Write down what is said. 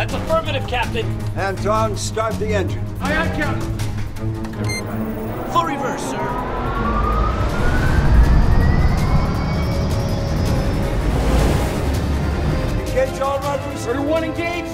That's affirmative, Captain. Anton, start the engine. Aye, aye, Captain. Full reverse, sir. Engage all runners. Order one engaged.